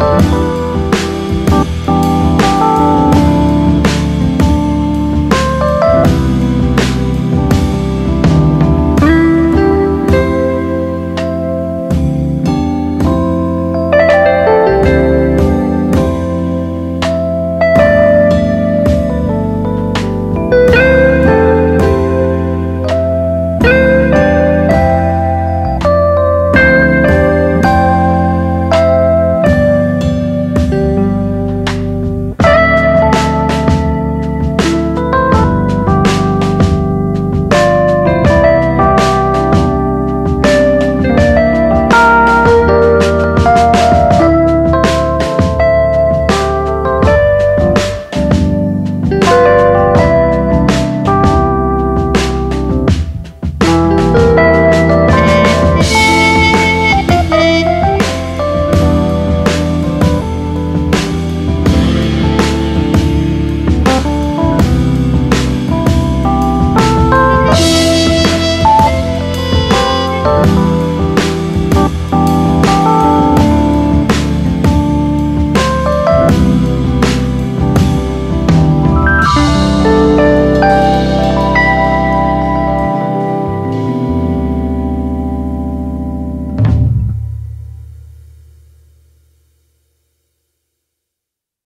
Bye.